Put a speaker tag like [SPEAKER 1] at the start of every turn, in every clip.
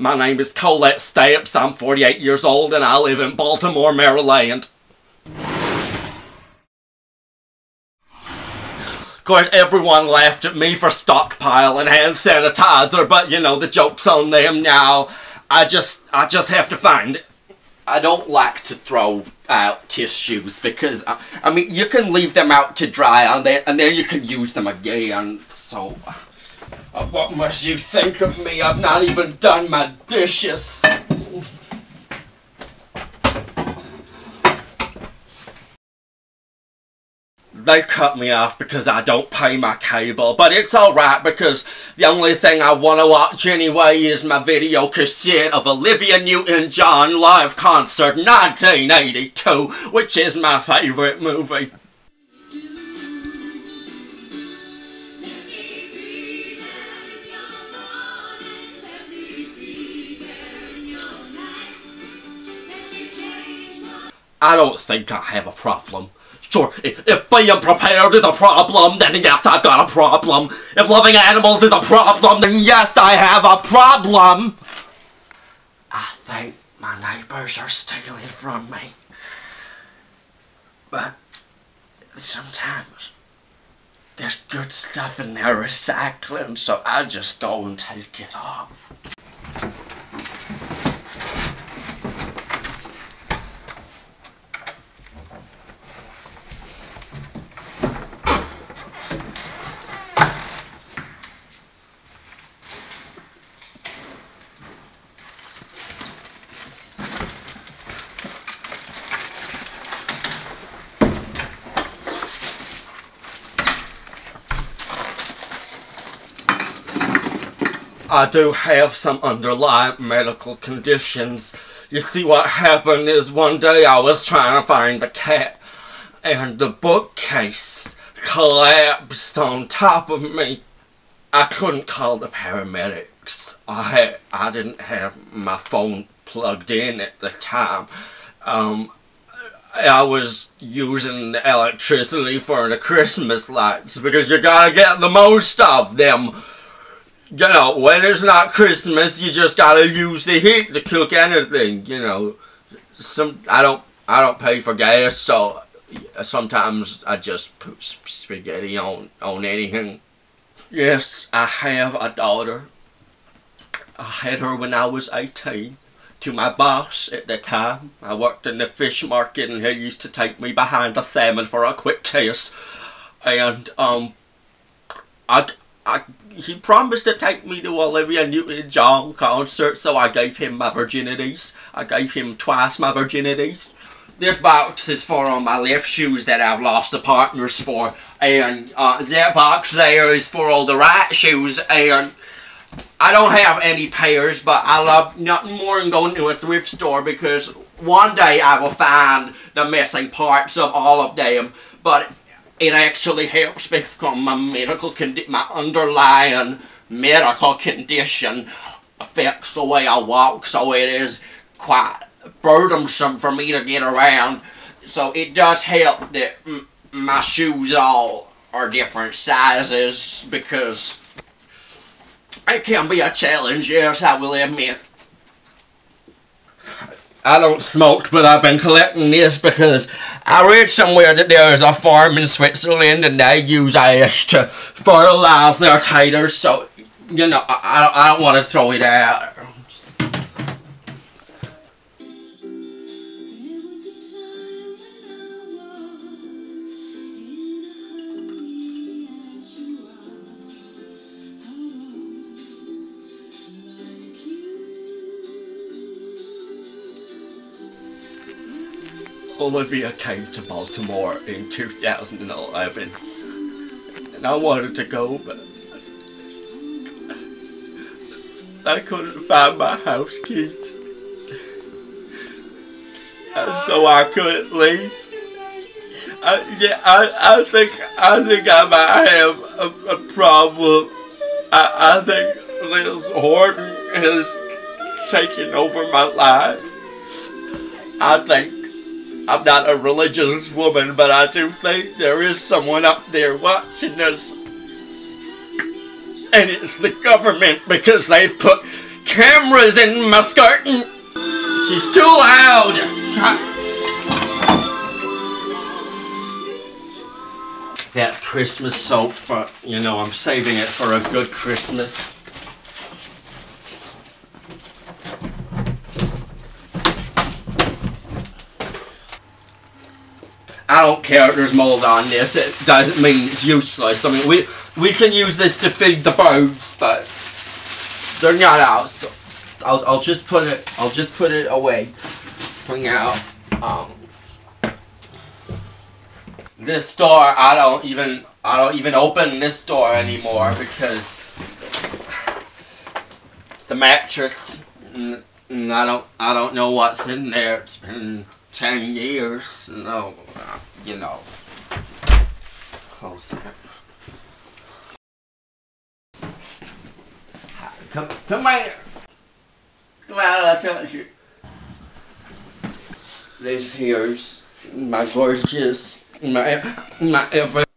[SPEAKER 1] My name is Colette Stamps. I'm 48 years old and I live in Baltimore, Maryland. Course, everyone laughed at me for stockpiling hand sanitizer, but you know, the joke's on them now. I just, I just have to find it. I don't like to throw out tissues because, I, I mean, you can leave them out to dry and then, and then you can use them again, so... Uh, what must you think of me? I've not even done my dishes. They cut me off because I don't pay my cable, but it's alright because the only thing I want to watch anyway is my video cassette of Olivia Newton-John live concert 1982, which is my favourite movie. I don't think I have a problem. Sure, if, being prepared is a problem, then yes, I've got a problem. If loving animals is a problem, then yes, I have a problem. I think my neighbors are stealing from me. But sometimes there's good stuff in their recycling, so I just go and take it all. I do have some underlying medical conditions. You see, what happened is one day I was trying to find the cat, and the bookcase collapsed on top of me. I couldn't call the paramedics. I I didn't have my phone plugged in at the time. Um, I was using electricity for the Christmas lights because you gotta get the most of them you know, when it's not Christmas, you just gotta use the heat to cook anything. You know, some I don't I don't pay for gas, so sometimes I just put spaghetti on on anything. Yes, I have a daughter. I had her when I was eighteen. To my boss at the time, I worked in the fish market, and he used to take me behind the salmon for a quick kiss. And um, I I he promised to take me to Olivia Newton-John concert, so I gave him my virginities. I gave him twice my virginities. This box is for all my left shoes that I've lost the partners for, and uh, that box there is for all the right shoes, and I don't have any pairs, but I love nothing more than going to a thrift store because one day I will find the missing parts of all of them, but it actually helps me from my medical condi my underlying medical condition affects the way I walk so it is quite burdensome for me to get around. So it does help that my shoes all are different sizes because it can be a challenge yes I will admit I don't smoke, but I've been collecting this because I read somewhere that there is a farm in Switzerland and they use ash to fertilize their taters. So, you know, I, I don't want to throw it out. Olivia came to Baltimore in 2011 and I wanted to go but I couldn't find my house keys and so I couldn't leave. I, yeah, I, I think I think I might have a, a problem. I, I think Liz Horton has taken over my life. I think I'm not a religious woman, but I do think there is someone up there watching us. And it's the government because they've put cameras in my skirting. She's too loud. That's Christmas soap, but you know, I'm saving it for a good Christmas. I don't care if there's mold on this. It doesn't mean it's useless. I mean, we we can use this to feed the birds, but they're not out. So I'll I'll just put it I'll just put it away for now. Um, this door I don't even I don't even open this door anymore because the mattress. And I don't I don't know what's in there. It's been ten years. No, uh, you know. Close. Come, come here. Come out, I'll touch you. This here's my gorgeous, my, my ever.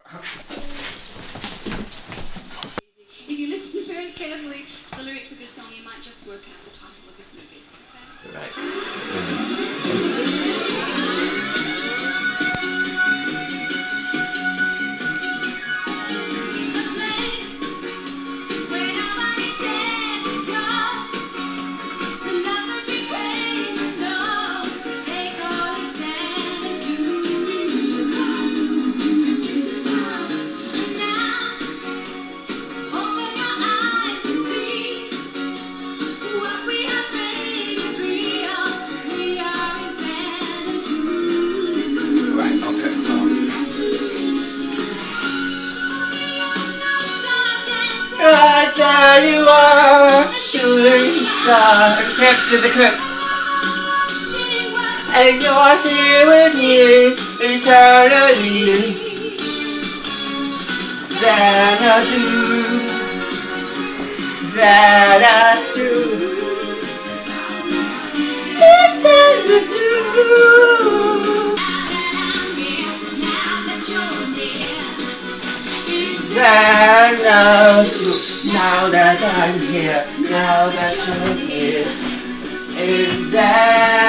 [SPEAKER 1] Star. Clips to the clips. And you're here with me eternally. Xanadu. Xanadu. It's Xanadu. Now that I'm here, now that you're here. Xanadu.